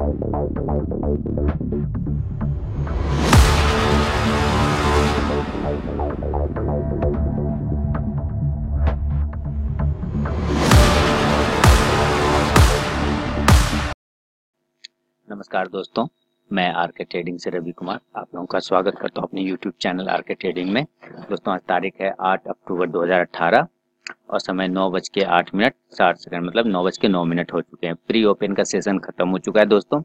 नमस्कार दोस्तों, मैं आर के ट्रेडिंग से रवि कुमार, आप लोगों का स्वागत करता हूँ अपने YouTube channel R K trading में। दोस्तों, आज तारीख है 8 अक्टूबर 2018 और समय नौ बज के आठ मिनट साठ सेकंड मतलब नौ बज के नौ मिनट हो चुके हैं। प्री ओपन का सेशन खत्म हो चुका है दोस्तों।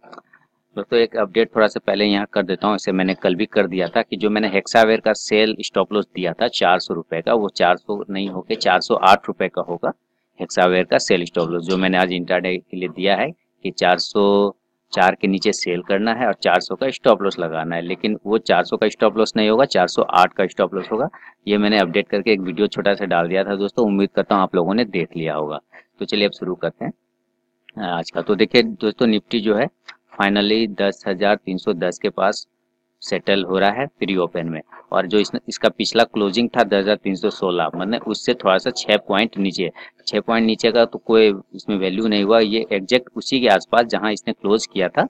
दोस्तों, एक अपडेट थोड़ा सा पहले यहाँ कर देता हूँ, इसे मैंने कल भी कर दिया था कि जो मैंने हेक्सावेयर का सेल स्टॉप लॉस दिया था चार सौ रुपए का, वो चार सौ नहीं होके चार सौ आठ रुपए का होगा हेक्सावेयर का सेल स्टॉप लॉस जो मैंने आज इंटरडे के लिए दिया है कि चार सौ चार के नीचे सेल करना है और 400 का स्टॉप लॉस लगाना है। लेकिन वो 400 का स्टॉप लॉस नहीं होगा 408 का स्टॉप लॉस होगा। ये मैंने अपडेट करके एक वीडियो छोटा सा डाल दिया था दोस्तों, उम्मीद करता हूँ आप लोगों ने देख लिया होगा। तो चलिए अब शुरू करते हैं। आज का तो देखिये दोस्तों, निफ्टी जो है फाइनली दस हज़ार तीन सौ दस के पास सेटल हो रहा है प्री ओपन में। और जो इसने इसका पिछला क्लोजिंग था दस हज़ार तीन सौ सोलह मतलब उससे थोड़ा सा छह पॉइंट नीचे, छह पॉइंट नीचे का तो कोई इसमें वैल्यू नहीं हुआ। ये एग्जैक्ट उसी के आसपास जहाँ इसने क्लोज किया था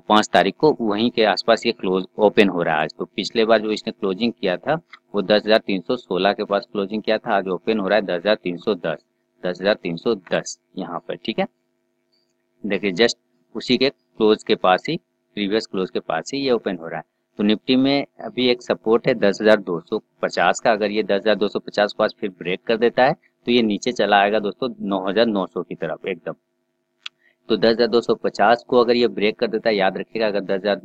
पाँच तारीख को, वहीं के आसपास ये क्लोज ओपन हो रहा है आज। तो पिछले बार जो इसने क्लोजिंग किया था, वो दस हज़ार तीन सौ सोलह के पास क्लोजिंग किया था, आज ओपन हो रहा है दस हज़ार तीन सौ दस दस हज़ार तीन सौ दस यहाँ पर, ठीक है? देखिए जस्ट उसी के क्लोज के पास ही प्रीवियस क्लोज के पास ही ये ओपन हो रहा है। तो निफ्टी में अभी एक सपोर्ट है 10,250 का। अगर ये 10,250 के पास फिर ब्रेक कर देता है तो ये नीचे चला आएगा दोस्तों 9,900 की तरफ़ एकदम। तो 10,250 को अगर ये ब्रेक कर देता है याद रखिएगा अगर 10,000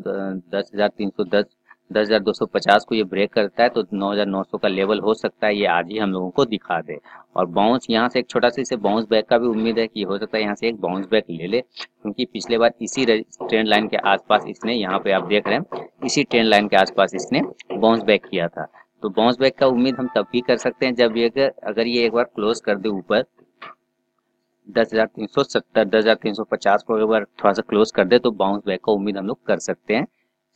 10,310 10,250 को ये ब्रेक करता है तो 9,900 का लेवल हो सकता है ये आज ही हम लोगों को दिखा दे। और बाउंस यहाँ से एक छोटा सा इसे बाउंस बैक का भी उम्मीद है कि हो सकता है यहाँ से एक बाउंस बैक ले ले क्योंकि पिछले बार इसी ट्रेंड लाइन के आसपास इसने यहाँ पे आप देख रहे हैं इसी ट्रेंड लाइन के आसपास इसने बाउंस बैक किया था। तो बाउंस बैक का उम्मीद हम तब भी कर सकते हैं जब ये अगर ये एक बार क्लोज कर दे ऊपर दस हज़ार तीन सौ सत्तर दस हज़ार तीन सौ पचास को एक बार थोड़ा सा क्लोज कर दे तो बाउंस बैक का उम्मीद हम लोग कर सकते हैं।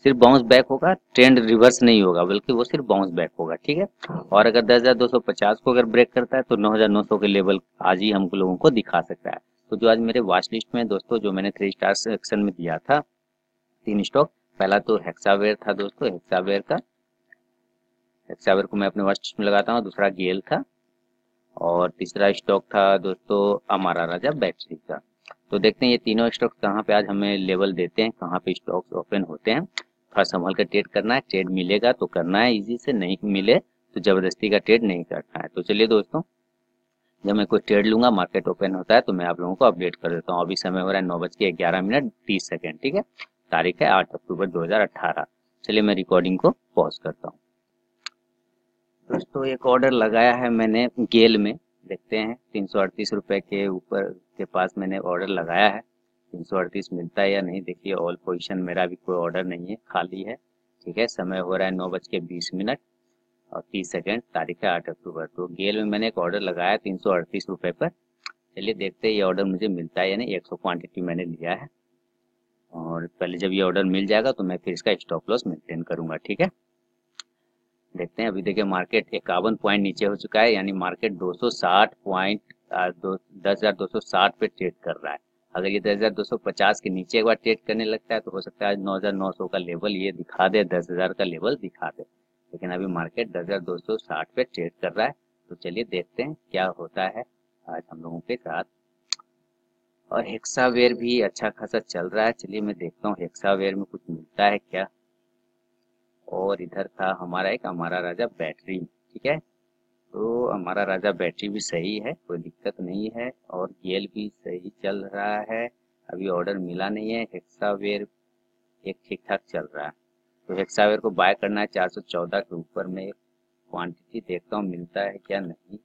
सिर्फ़ बाउंस बैक होगा ट्रेंड रिवर्स नहीं होगा, बल्कि वो सिर्फ़ बाउंस बैक होगा, ठीक है? और अगर दस हज़ार दो सौ पचास को अगर ब्रेक करता है तो नौ हज़ार नौ सौ के लेवल आज ही हम लोगों को दिखा सकता है। तो जो आज मेरे वॉच लिस्ट में दोस्तों, जो मैंने थ्री स्टार सेक्शन में दिया था, तीन स्टॉक पहला तो हेक्सावेयर था दोस्तों हेक्सावेयर का। हेक्सावेयर को मैं अपने वॉच लिस्ट में लगाता हूँ, दूसरा गेल था, और तीसरा स्टॉक था दोस्तों अमारा राजा बैटरी का। तो देखते हैं ये तीनों स्टॉक कहाँ पे आज हमें लेवल देते हैं, कहाँ पे स्टॉक्स ओपन होते हैं। थोड़ा संभल कर ट्रेड करना है ट्रेड मिलेगा तो करना है इजी से नहीं मिले तो ज़बरदस्ती का ट्रेड नहीं करना है। तो चलिए दोस्तों, जब मैं कोई ट्रेड लूँगा मार्केट ओपन होता है तो मैं आप लोगों को अपडेट कर देता हूँ। अभी समय हो रहा है नौ बज के ग्यारह मिनट तीस सेकेंड ठीक है? तारीख है आठ अक्टूबर दो हज़ार अठारह। चलिए मैं रिकॉर्डिंग को पॉज करता हूँ। दोस्तों, एक ऑर्डर लगाया है मैंने गेल में, देखते हैं, तीन सौ अड़तीस रुपए के ऊपर के पास मैंने ऑर्डर लगाया है। तीन सौ अड़तीस मिलता है या नहीं, देखिए ऑल पोजिशन मेरा भी कोई ऑर्डर नहीं है, खाली है, ठीक है, समय हो रहा है नौ बज के बीस मिनट और तीस सेकेंड तारीख है आठ अक्टूबर तो गेल में मैंने एक ऑर्डर लगाया तीन सौ अड़तीस रुपये पर। चलिए, देखते हैं ये ऑर्डर मुझे मिलता है या नहीं, एक सौ क्वान्टिटी मैंने लिया है। और पहले जब ये ऑर्डर मिल जाएगा तो मैं फिर इसका स्टॉप लॉस मेंटेन करूँगा, ठीक है? देखते हैं, अभी देखिए मार्केट इक्यावन पॉइंट नीचे हो चुका है, यानी मार्केट 260 पॉइंट दस हज़ार दो सौ साठ पे ट्रेड कर रहा है। अगर ये दस हज़ार दो सौ पचास के नीचे एक बार ट्रेड करने लगता है तो हो सकता है नौ हज़ार नौ सौ का लेवल ये दिखा दे, दस हज़ार का लेवल दिखा दे। लेकिन अभी मार्केट दस हज़ार दो सौ साठ पे ट्रेड कर रहा है तो चलिए देखते हैं क्या होता है आज हम लोगों के साथ। और हेक्सावेयर भी अच्छा खासा चल रहा है, चलिए मैं देखता हूँ हेक्सावेयर में कुछ मिलता है क्या। और इधर था हमारा एक, हमारा राजा बैटरी, ठीक है? तो हमारा राजा बैटरी भी सही है, कोई दिक्कत नहीं है और गेल भी सही चल रहा है। अभी ऑर्डर मिला नहीं है हेक्सावेयर एक ठीक ठाक चल रहा है। तो हेक्सावेयर को बाय करना है 414 के ऊपर में क्वांटिटी देखता हूँ मिलता है क्या नहीं।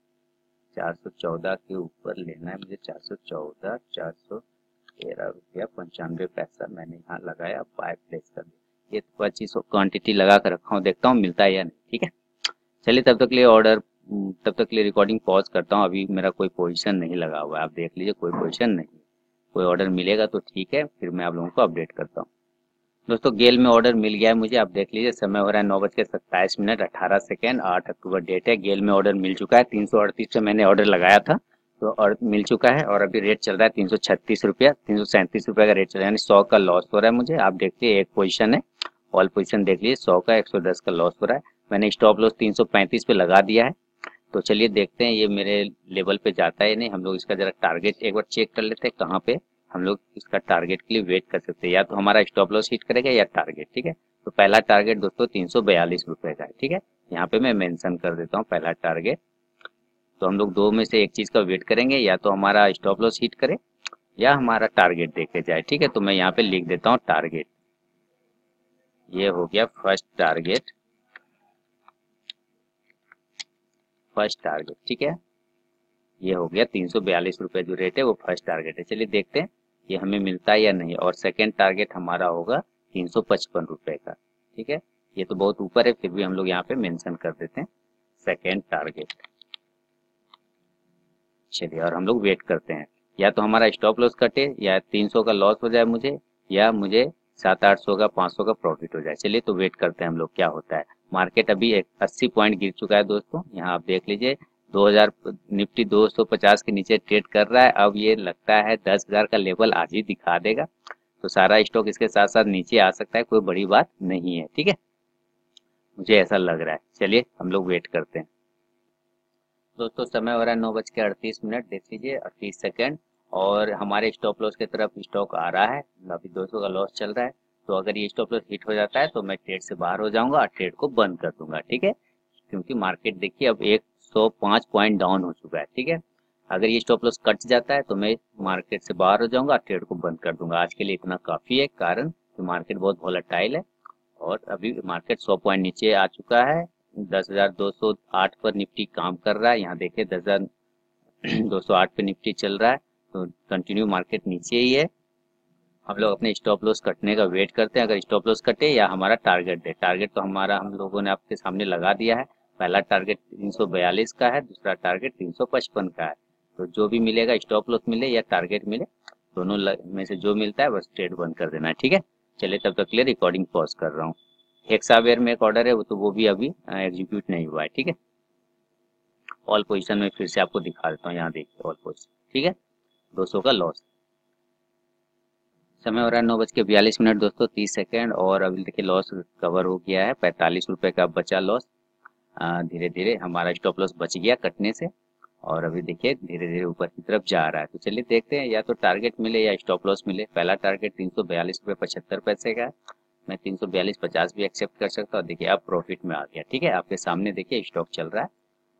414 के ऊपर लेना है मुझे 414 चार सौ तेरह रुपया पंचानवे पैसा मैंने यहाँ लगाया बाय प्लेस कर दिया। ये पच्चीस क्वान्टिटी लगा कर रखा हूँ, देखता हूँ मिलता है या नहीं, ठीक है? चलिए तब तक तो लिए ऑर्डर तब तक के लिए रिकॉर्डिंग पॉज करता हूँ। अभी मेरा कोई पोजीशन नहीं लगा हुआ है। आप देख लीजिए, कोई पोजीशन नहीं कोई ऑर्डर मिलेगा तो ठीक है, फिर मैं आप लोगों को अपडेट करता हूँ। दोस्तों गेल में ऑर्डर मिल गया है मुझे। आप देख लीजिए, समय हो रहा है नौ बज के सत्ताईस मिनट, अठारह सेकेंड आठ अक्टूबर डेट है। गेल में ऑर्डर मिल चुका है। तीन सौ अड़तीस पे मैंने ऑर्डर लगाया था तो और मिल चुका है। और अभी रेट चल रहा है तीन सौ छत्तीस रुपया। तीन सौ सैंतीस रुपया का रेट चल रहा है। यानी सौ का लॉस हो रहा है मुझे। आप देखिए एक पोजीशन है। ऑल पोजीशन देख लीजिए, सौ का, एक सौ दस का लॉस हो रहा है। मैंने स्टॉप लॉस तीन सौ पैंतीस पे लगा दिया है। तो चलिए देखते हैं, ये मेरे लेवल पे जाता है नहीं। हम लोग इसका जरा टारगेट एक बार चेक कर लेते हैं कहाँ पे हम लोग इसका टारगेट के लिए वेट कर सकते हैं। या तो हमारा स्टॉप लॉस हिट करेगा या टारगेट ठीक है? तो पहला टारगेट दोस्तों तीन सौ बयालीस रुपए का है, ठीक है? यहाँ पे मैं मेंशन कर देता हूँ पहला टारगेट तो हम लोग दो में से एक चीज़ का वेट करेंगे, या तो हमारा स्टॉप लॉस हिट करे, या हमारा टारगेट देखे जाए, ठीक है? तो मैं यहाँ पे लिख देता हूँ टारगेट ये हो गया फ़र्स्ट टारगेट फ़र्स्ट टारगेट ठीक है? ये हो गया तीन सौ बयालीस रुपए जो रेट है, वो फ़र्स्ट टारगेट है। चलिए देखते हैं ये हमें मिलता है या नहीं। और सेकेंड टारगेट हमारा होगा तीन सौ पचपन रुपए का, ठीक है? ये तो बहुत ऊपर है, फिर भी हम लोग यहाँ पे मेंशन कर देते हैं। सेकेंड टारगेट चलिए, और हम लोग वेट करते हैं। या तो हमारा स्टॉप लॉस कटे, या 300 का लॉस हो जाए मुझे, या मुझे सात आठ सौ का, पाँच सौ का प्रॉफिट हो जाए। चलिए तो वेट करते हैं हम लोग, क्या होता है। मार्केट अभी अस्सी पॉइंट गिर चुका है दोस्तों। यहाँ आप देख लीजिए 2000 निफ्टी 250 के नीचे ट्रेड कर रहा है। अब ये लगता है 10000 का लेवल आज ही दिखा देगा। तो सारा स्टॉक इसके साथ साथ नीचे आ सकता है, कोई बड़ी बात नहीं है, ठीक है? मुझे ऐसा लग रहा है। चलिए, हम लोग वेट करते हैं। दोस्तों, समय हो रहा है नौ बज के अड़तीस मिनट। देख लीजिए, अड़तीस सेकेंड और हमारे स्टॉप लॉस की तरफ़ स्टॉक आ रहा है। अभी 200 का लॉस चल रहा है। तो अगर ये स्टॉप लॉस हिट हो जाता है तो मैं ट्रेड से बाहर हो जाऊँगा और ट्रेड को बंद कर दूँगा, ठीक है? क्योंकि मार्केट देखिए, अब एक सौ पाँच पॉइंट डाउन हो चुका है, ठीक है? अगर ये स्टॉप लॉस कट जाता है तो मैं मार्केट से बाहर हो जाऊँगा ट्रेड को बंद कर दूँगा। आज के लिए इतना काफ़ी है, कारण कि मार्केट बहुत वोलेटाइल है और अभी मार्केट सौ पॉइंट नीचे आ चुका है। दस हज़ार दो सौ आठ पर निफ्टी काम कर रहा है। यहाँ देखिए, दस हज़ार दो सौ आठ पे निफ्टी चल रहा है। तो कंटिन्यू मार्केट नीचे ही है। हम लोग अपने स्टॉप लॉस कटने का वेट करते हैं। अगर स्टॉप लॉस कटे या हमारा टारगेट दे। टारगेट तो हमारा हम लोगों ने आपके सामने लगा दिया है। पहला टारगेट 342 का है, दूसरा टारगेट 355 का है। तो जो भी मिलेगा स्टॉप लॉस मिले या टारगेट मिले, दोनों में से जो मिलता है, बस ट्रेड बंद कर देना है, ठीक है? चलिए तब तक के लिए रिकॉर्डिंग पॉज कर रहा हूँ। हेक्सावेयर में एक ऑर्डर है, वो तो वो भी अभी एग्जीक्यूट नहीं हुआ है, ठीक है? ऑल पोजिशन में फिर से आपको दिखा देता हूँ, यहाँ देखिए ऑल पोजिशन ठीक है? 200 का लॉस समय हो रहा है नौ बज के बयालीस मिनट दोस्तों, तीस सेकेंड, और अभी देखिए लॉस कवर हो गया है, पैंतालीस रुपए का बचा लॉस धीरे धीरे हमारा स्टॉप लॉस बच गया कटने से, और अभी देखिए धीरे धीरे ऊपर की तरफ़ जा रहा है। तो चलिए देखते हैं, या तो टारगेट मिले या स्टॉप लॉस मिले। पहला टारगेट तीन सौ बयालीस रुपये पचहत्तर पैसे का मैं तीन सौ बयालीस पचास भी एक्सेप्ट कर सकता हूँ। देखिए अब प्रॉफिट में आ गया, ठीक है? आपके सामने देखिए स्टॉक चल रहा है।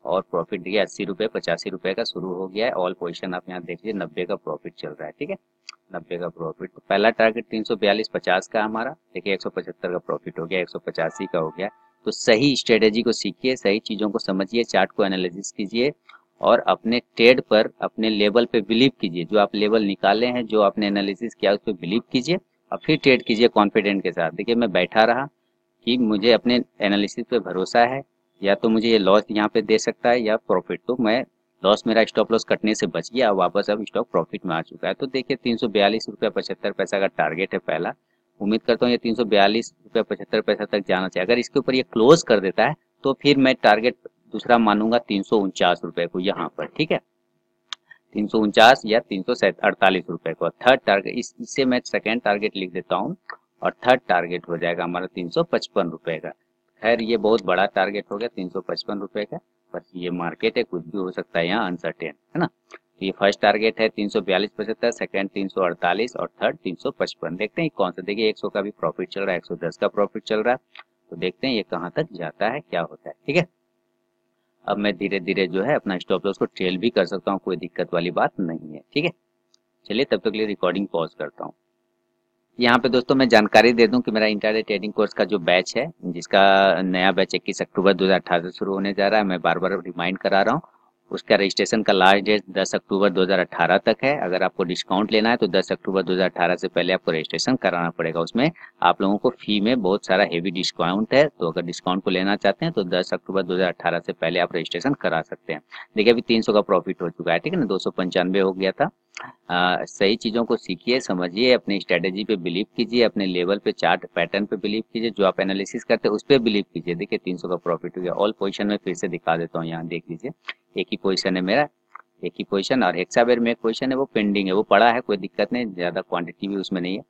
और प्रॉफिट देखिए, अस्सी रुपये पचासी रुपये का शुरू हो गया है। ऑल पोजिशन आप यहाँ देखिए नब्बे का प्रॉफिट चल रहा है, ठीक है? नब्बे का प्रॉफिट तो पहला टारगेट तीन सौ बयालीस, पचास का हमारा। देखिए, एक सौ पचहत्तर का प्रॉफिट हो गया, एक सौ पचासी का हो गया। तो सही स्ट्रेटेजी को सीखिए, सही चीज़ों को समझिए चार्ट को एनालिसिस कीजिए और अपने ट्रेड पर, अपने लेवल पे बिलीव कीजिए। जो आप लेवल निकाले हैं, जो आपने एनालिसिस किया, उस पर बिलीव कीजिए और फिर ट्रेड कीजिए कॉन्फिडेंट के साथ। देखिए, मैं बैठा रहा कि मुझे अपने एनालिसिस पे भरोसा है। या तो मुझे ये लॉस यहाँ पे दे सकता है या प्रॉफिट तो मैं लॉस मेरा स्टॉप लॉस कटने से बच गया वापस अब स्टॉक प्रॉफिट में आ चुका है। तो देखिए, तीन सौ बयालीस रुपया पचहत्तर पैसा का टारगेट है पहला। उम्मीद करता हूँ ये तीन सौ बयालीस रुपया पचहत्तर पैसा तक जाना चाहिए। अगर इसके ऊपर ये क्लोज कर देता है तो फिर मैं टारगेट दूसरा मानूँगा तीन सौ उनचास रुपए को यहाँ पर, ठीक है? तीन सौ उनचास या तीन सौ अड़तालीस रुपए को। थर्ड टारगेट इस, इससे मैं सेकेंड टारगेट लिख देता हूँ और थर्ड टारगेट हो जाएगा हमारा तीन सौ पचपन रुपए का। खैर, ये बहुत बड़ा टारगेट हो गया, तीन सौ पचपन रुपए का। पर ये मार्केट है, कुछ भी हो सकता है, यहाँ अनसर्टेन है ना? तो ये फ़र्स्ट टारगेट है, तीन सौ बयालीस पचहत्तर सेकेंड तीन सौ अड़तालीस और थर्ड तीन सौ पचपन। देखते हैं कौन सा, देखिए, एक सौ का भी प्रॉफिट चल रहा है, एक सौ दस का प्रॉफिट चल रहा है। तो देखते हैं ये कहाँ तक जाता है, क्या होता है, ठीक है? अब मैं धीरे धीरे जो है, अपना स्टॉप लॉस को ट्रेल भी कर सकता हूँ, कोई दिक्कत वाली बात नहीं है, ठीक है? चलिए, तब तक के लिए रिकॉर्डिंग पॉज करता हूँ। यहाँ पे दोस्तों मैं जानकारी दे दूँ कि मेरा इंटरनेट ट्रेडिंग कोर्स का जो बैच है, जिसका नया बैच इक्कीस अक्टूबर 2018 से शुरू होने जा रहा है, मैं बार बार रिमाइंड करा रहा हूँ। उसका रजिस्ट्रेशन का लास्ट डेट 10 अक्टूबर 2018 तक है। अगर आपको डिस्काउंट लेना है तो 10 अक्टूबर 2018 से पहले आपको रजिस्ट्रेशन कराना पड़ेगा। उसमें आप लोगों को फ़ी में बहुत सारा हेवी डिस्काउंट है तो अगर डिस्काउंट को लेना चाहते हैं तो 10 अक्टूबर 2018 से पहले आप रजिस्ट्रेशन करा सकते हैं। देखिए, अभी 300 का प्रॉफिट हो चुका है, ठीक है ना? दो सौ पंचानबे हो गया था। आ, सही चीज़ों को सीखिए समझिए अपनी स्ट्रेटेजी पे बिलीव कीजिए अपने लेवल पे चार्ट पैटर्न पे बिलीव कीजिए जो आप एनालिसिस करते हैं उस पर बिलीव कीजिए। देखिए 300 का प्रॉफिट हो गया। ऑल पोजीशन में फिर से दिखा देता हूँ यहाँ देख लीजिए। एक ही पोजीशन है मेरा एक ही पोजीशन और एक हेक्सावेयर में एक पोजीशन है वो पेंडिंग है। वो पड़ा है कोई दिक्कत नहीं ज़्यादा क्वांटिटी भी उसमें नहीं है।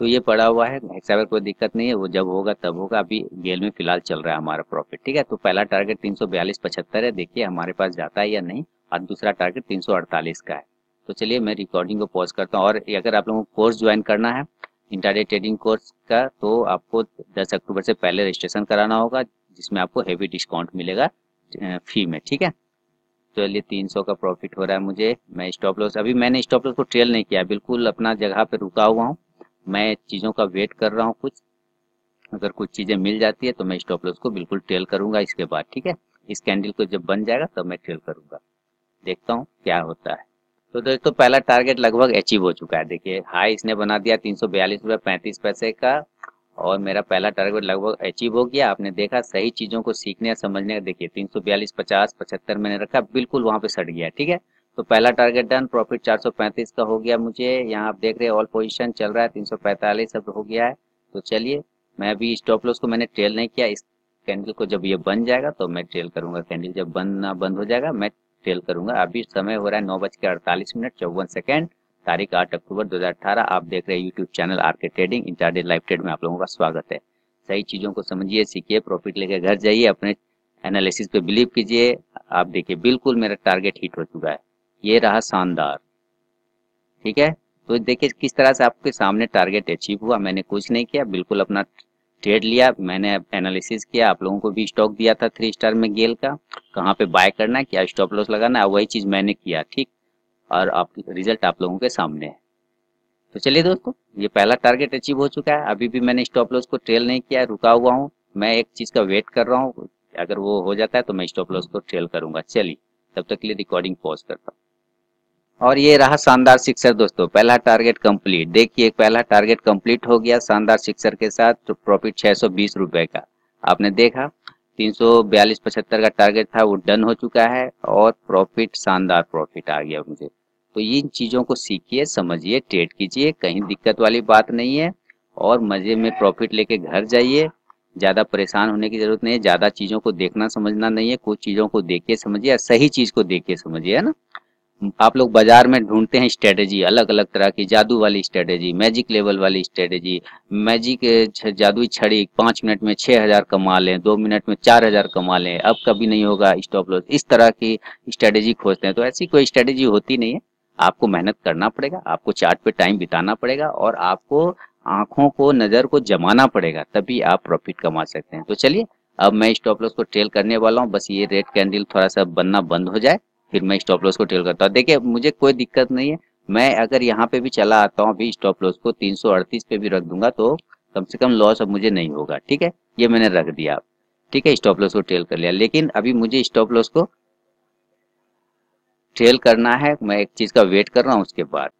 तो ये पड़ा हुआ है हेक्सावेयर कोई दिक्कत नहीं है वो जब होगा तब होगा। अभी गेल में फ़िलहाल चल रहा है हमारा प्रॉफिट ठीक है? तो पहला टारगेट तीन सौ बयालीस पचहत्तर है। देखिए हमारे पास जाता है या नहीं? और दूसरा टारगेट तीन सौ अड़तालीस का है। तो चलिए मैं रिकॉर्डिंग को पॉज करता हूँ। और अगर आप लोगों को कोर्स ज्वाइन करना है इंटरडे ट्रेडिंग कोर्स का तो आपको 10 अक्टूबर से पहले रजिस्ट्रेशन कराना होगा, जिसमें आपको हेवी डिस्काउंट मिलेगा फ़ी में, ठीक है? चलिए तीन सौ का प्रॉफिट हो रहा है मुझे, मैं स्टॉप लॉस अभी मैंने स्टॉप लॉस को ट्रेल नहीं किया, बिल्कुल अपना जगह पे रुका हुआ हूँ। मैं चीज़ों का वेट कर रहा हूँ कुछ, अगर कुछ चीज़ें मिल जाती है तो मैं स्टॉप लॉस को बिल्कुल ट्रेल करूँगा इसके बाद, ठीक है? इस कैंडल को जब बन जाएगा तब तो मैं ट्रेल करूँगा। देखता हूँ क्या होता है। तो दोस्तों पहला टारगेट लगभग अचीव हो चुका है। देखिए हाई इसने बना दिया तीन सौ बयालीस रुपये पैंतीस पैसे का और मेरा पहला टारगेट लगभग अचीव हो गया। आपने देखा सही चीज़ों को सीखने समझने का, देखिए, तीन सौ बयालीस, पचास, पचहत्तर मैंने रखा, बिल्कुल वहाँ पे सट गया, ठीक है? तो पहला टारगेट डन प्रॉफिट 435 का हो गया मुझे। यहाँ आप देख रहे हैं ऑल पोजीशन चल रहा है 345 अब हो गया है। तो चलिए, मैं अभी स्टॉप लॉस को मैंने ट्रेल नहीं किया। इस कैंडल को जब ये बन जाएगा तो मैं ट्रेल करूँगा। कैंडल जब बनना बंद हो जाएगा, मैं ट्रेल करूँगा। अभी समय हो रहा है नौ बज के अड़तालीस मिनट, चौवन सेकेंड, तारीख आठ अक्टूबर 2018 आप देख रहे हैं YouTube channel R K trading, intraday live trade में आप लोगों का स्वागत है। सही चीज़ों को समझिए, सीखिए प्रॉफिट लेके घर जाइए, अपने एनालिसिस पे बिलीव कीजिए। आप देखिए, बिल्कुल मेरा टारगेट हिट हो चुका है। ये रहा शानदार। ठीक है? तो देखिए, किस तरह से आपके सामने टारगेट अचीव हुआ, मैंने कुछ नहीं किया। बिल्कुल अपना ट्रेड लिया, मैंने एनालिसिस किया, आप लोगों को भी स्टॉक दिया था थ्री स्टार में गेल का। कहाँ पे बाय करना है, क्या स्टॉप लॉस लगाना है वही चीज़ मैंने किया, ठीक? और आप रिज़ल्ट आप लोगों के सामने है। तो चलिए दोस्तों, ये पहला टारगेट अचीव हो चुका है। अभी भी मैंने स्टॉप लॉस को ट्रेल नहीं किया, रुका हुआ हूँ। मैं एक चीज़ का वेट कर रहा हूँ। अगर वो हो जाता है तो मैं स्टॉप लॉस को ट्रेल करूँगा। चलिए, तब तक के लिए रिकॉर्डिंग पॉज करता हूँ। और ये रहा शानदार सिक्सर दोस्तों, पहला टारगेट कंप्लीट देखिए, पहला टारगेट कंप्लीट हो गया शानदार सिक्सर के साथ तो प्रॉफिट छह सौ बीस रुपए का। आपने देखा, तीन सौ बयालीस पचहत्तर का टारगेट था, वो डन हो चुका है और प्रॉफिट शानदार प्रॉफिट आ गया मुझे। तो इन चीज़ों को सीखिए, समझिए ट्रेड कीजिए, कहीं दिक्कत वाली बात नहीं है और मज़े में प्रॉफिट लेके घर जाइए। ज़्यादा परेशान होने की ज़रूरत नहीं है, ज़्यादा चीज़ों को देखना समझना नहीं है, कुछ चीज़ों को देखिए, समझिए सही चीज़ को देखिए, समझिए, है ना? आप लोग बाज़ार में ढूंढते हैं स्ट्रेटेजी अलग अलग तरह की जादू वाली स्ट्रेटेजी मैजिक लेवल वाली स्ट्रेटेजी मैजिक जादुई छड़ी, पाँच मिनट में छह हज़ार कमा लें, दो मिनट में चार हज़ार कमा लें, अब कभी नहीं होगा स्टॉप लॉस इस तरह की स्ट्रेटेजी खोजते हैं तो ऐसी कोई स्ट्रेटेजी होती नहीं है। आपको मेहनत करना पड़ेगा, आपको चार्ट पे टाइम बिताना पड़ेगा और आपको आँखों को, नज़र को जमाना पड़ेगा, तभी आप प्रॉफिट कमा सकते हैं। तो चलिए, अब मैं स्टॉप लॉस को ट्रेल करने वाला हूँ, बस ये रेड कैंडल थोड़ा सा बनना बंद हो जाए। फिर मैं स्टॉप लॉस को ट्रेल करता हूँ। देखिए, मुझे कोई दिक्कत नहीं है। मैं अगर यहाँ पे भी चला आता हूँ, अभी स्टॉप लॉस को तीन सौ अड़तीस पे भी रख दूँगा तो कम से कम लॉस अब मुझे नहीं होगा, ठीक है? ये मैंने रख दिया। ठीक है स्टॉप लॉस को ट्रेल कर लिया। लेकिन अभी मुझे स्टॉप लॉस को ट्रेल करना है। मैं एक चीज़ का वेट कर रहा हूँ, उसके बाद।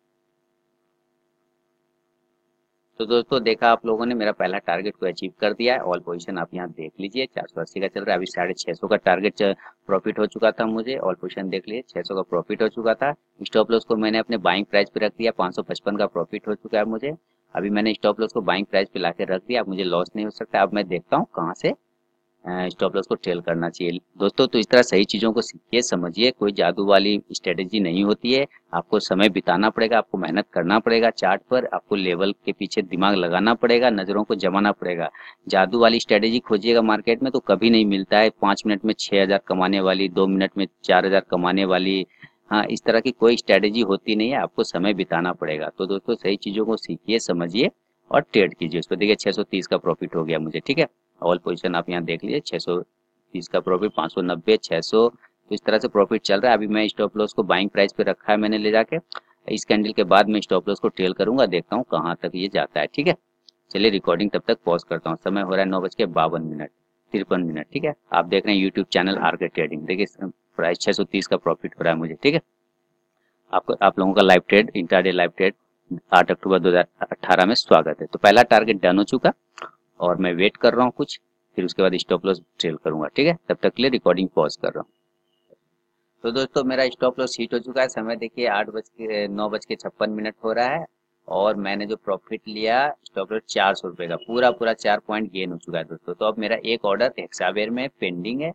तो दोस्तों, देखा आप लोगों ने, मेरा पहला टारगेट को अचीव कर दिया है। ऑल पोजीशन आप यहाँ देख लीजिए, चार सौ अस्सी का चल रहा है। अभी साढ़े छह सौ का टारगेट प्रॉफिट हो चुका था मुझे। ऑल पोजीशन देख लीजिए, छह सौ का प्रॉफिट हो चुका था। स्टॉप लॉस को मैंने अपने बाइंग प्राइस पे रख दिया। पाँच सौ पचपन का प्रॉफिट हो चुका है मुझे। अभी मैंने स्टॉप लॉस को बाइंग प्राइस पे ला रख दिया। अब मुझे लॉस नहीं हो सकता। अब मैं देखता हूँ कहाँ से स्टॉप लॉस को ट्रेल करना चाहिए। दोस्तों तो इस तरह सही चीज़ों को सीखिए, समझिए, कोई जादू वाली स्ट्रेटेजी नहीं होती है। आपको समय बिताना पड़ेगा, आपको मेहनत करना पड़ेगा चार्ट पर आपको लेवल के पीछे दिमाग लगाना पड़ेगा, नज़रों को जमाना पड़ेगा। जादू वाली स्ट्रेटेजी खोजिएगा मार्केट में तो कभी नहीं मिलता है। पाँच मिनट में छः हज़ार कमाने वाली, दो मिनट में चार हज़ार कमाने वाली हाँ इस तरह की कोई स्ट्रेटेजी होती नहीं है। आपको समय बिताना पड़ेगा। तो दोस्तों, सही चीज़ों को सीखिए, समझिए और ट्रेड कीजिए। उस पर देखिए, छह सौ तीस का प्रॉफिट हो गया मुझे, ठीक है? ऑल पोजीशन आप यहाँ देख लीजिए, छह तीस का प्रॉफिट पाँच सौ तो इस तरह से प्रॉफिट चल रहा है। अभी मैं स्टॉप लॉस को बाइंग प्राइस पे रखा है मैंने ले जाके। इस कैंडल के बाद मैं स्टॉप लॉस को ट्रेल करूँगा, देखता हूँ कहाँ तक ये जाता है, ठीक है? चलिए रिकॉर्डिंग तब तक पॉज करता हूँ। समय हो रहा है नौ बज के बावन मिनट, तिरपन मिनट, ठीक है? आप देख रहे हैं यूट्यूब चैनल आर ट्रेडिंग देखिए प्राइस छह सौ तीस का प्रॉफिट हो रहा है मुझे, ठीक है? आपको, आप लोगों का live trade intraday live trade आठ अक्टूबर 2018 में स्वागत है। तो पहला टारगेट डन हो चुका। और मैं वेट कर रहा हूँ कुछ, फिर उसके बाद स्टॉप लॉस ट्रेल करूँगा, ठीक है? तब तक के लिए रिकॉर्डिंग पॉज कर रहा हूँ। तो दोस्तों, मेरा स्टॉप लॉस हीट हो चुका है। समय देखिए, आठ बज के, नौ बज के छप्पन मिनट हो रहा है और मैंने जो प्रॉफिट लिया स्टॉप लॉस चार सौ रुपए का, पूरा पूरा चार पॉइंट गेन हो चुका है दोस्तों। तो अब मेरा एक ऑर्डर एक्सावेयर में पेंडिंग है।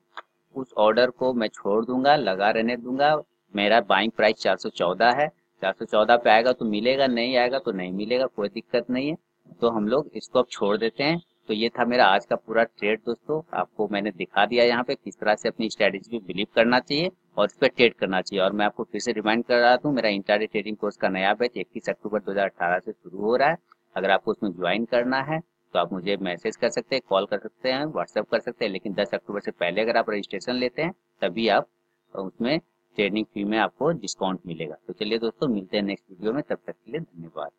उस ऑर्डर को मैं छोड़ दूँगा, लगा रहने दूँगा। मेरा बाइंग प्राइस 414 है। 414 पे आएगा तो मिलेगा, नहीं आएगा तो नहीं मिलेगा, कोई दिक्कत नहीं है। तो हम लोग इसको अब छोड़ देते हैं। तो ये था मेरा आज का पूरा ट्रेड दोस्तों। आपको मैंने दिखा दिया यहाँ पे किस तरह से अपनी स्ट्रेटेजी पे बिलीव करना चाहिए और इस पर ट्रेड करना चाहिए। और मैं आपको फिर से रिमाइंड कर रहा हूँ मेरा इंटरडे ट्रेडिंग कोर्स का नया बैच इक्कीस अक्टूबर 2018 से शुरू हो रहा है। अगर आपको उसमें ज्वाइन करना है तो आप मुझे मैसेज कर सकते हैं कॉल कर सकते हैं व्हाट्सएप कर सकते हैं। लेकिन 10 अक्टूबर से पहले अगर आप रजिस्ट्रेशन लेते हैं, तभी आप उसमें ट्रेडिंग फ़ी में आपको डिस्काउंट मिलेगा। तो चलिए दोस्तों, मिलते हैं नेक्स्ट वीडियो में। तब तक के लिए धन्यवाद।